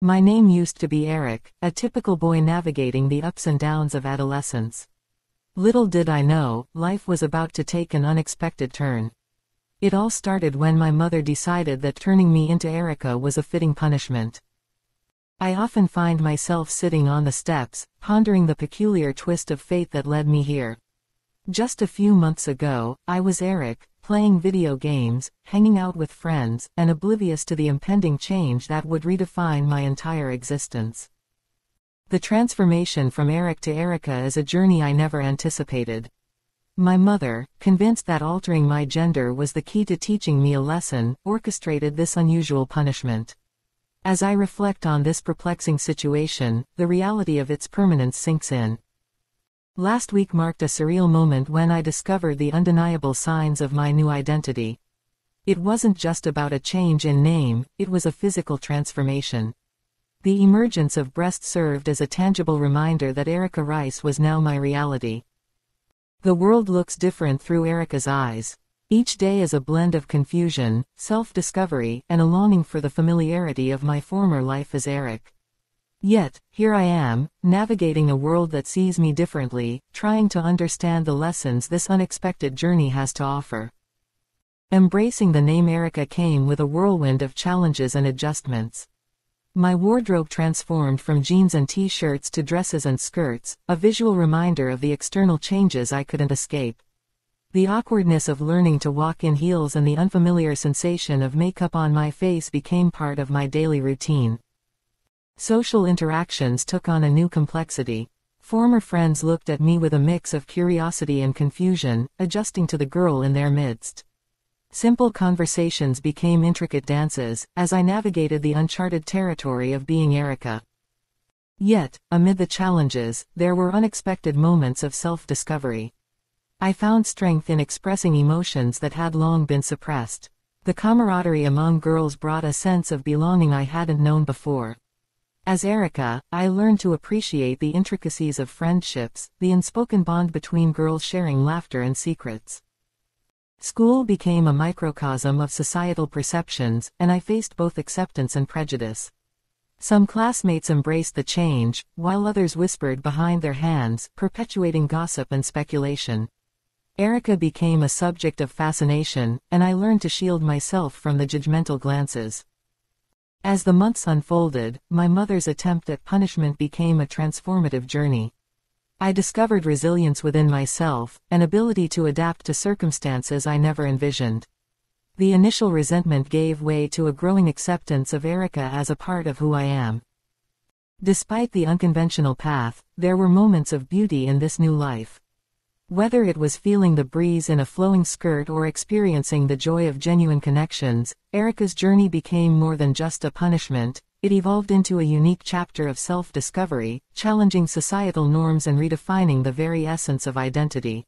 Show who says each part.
Speaker 1: My name used to be Eric, a typical boy navigating the ups and downs of adolescence. Little did I know, life was about to take an unexpected turn. It all started when my mother decided that turning me into Erica was a fitting punishment. I often find myself sitting on the steps, pondering the peculiar twist of fate that led me here. Just a few months ago, I was Eric, playing video games, hanging out with friends, and oblivious to the impending change that would redefine my entire existence. The transformation from Eric to Erica is a journey I never anticipated. My mother, convinced that altering my gender was the key to teaching me a lesson, orchestrated this unusual punishment. As I reflect on this perplexing situation, the reality of its permanence sinks in. Last week marked a surreal moment when I discovered the undeniable signs of my new identity. It wasn't just about a change in name, it was a physical transformation. The emergence of breast served as a tangible reminder that Erica Rice was now my reality. The world looks different through Erica's eyes. Each day is a blend of confusion, self-discovery, and a longing for the familiarity of my former life as Eric. Yet, here I am, navigating a world that sees me differently, trying to understand the lessons this unexpected journey has to offer. Embracing the name Erica came with a whirlwind of challenges and adjustments. My wardrobe transformed from jeans and t-shirts to dresses and skirts, a visual reminder of the external changes I couldn't escape. The awkwardness of learning to walk in heels and the unfamiliar sensation of makeup on my face became part of my daily routine. Social interactions took on a new complexity. Former friends looked at me with a mix of curiosity and confusion, adjusting to the girl in their midst. Simple conversations became intricate dances, as I navigated the uncharted territory of being Erica. Yet, amid the challenges, there were unexpected moments of self-discovery. I found strength in expressing emotions that had long been suppressed. The camaraderie among girls brought a sense of belonging I hadn't known before. As Erica, I learned to appreciate the intricacies of friendships, the unspoken bond between girls sharing laughter and secrets. School became a microcosm of societal perceptions, and I faced both acceptance and prejudice. Some classmates embraced the change, while others whispered behind their hands, perpetuating gossip and speculation. Erica became a subject of fascination, and I learned to shield myself from the judgmental glances. As the months unfolded, my mother's attempt at punishment became a transformative journey. I discovered resilience within myself, an ability to adapt to circumstances I never envisioned. The initial resentment gave way to a growing acceptance of Erica as a part of who I am. Despite the unconventional path, there were moments of beauty in this new life. Whether it was feeling the breeze in a flowing skirt or experiencing the joy of genuine connections, Erica's journey became more than just a punishment, it evolved into a unique chapter of self-discovery, challenging societal norms and redefining the very essence of identity.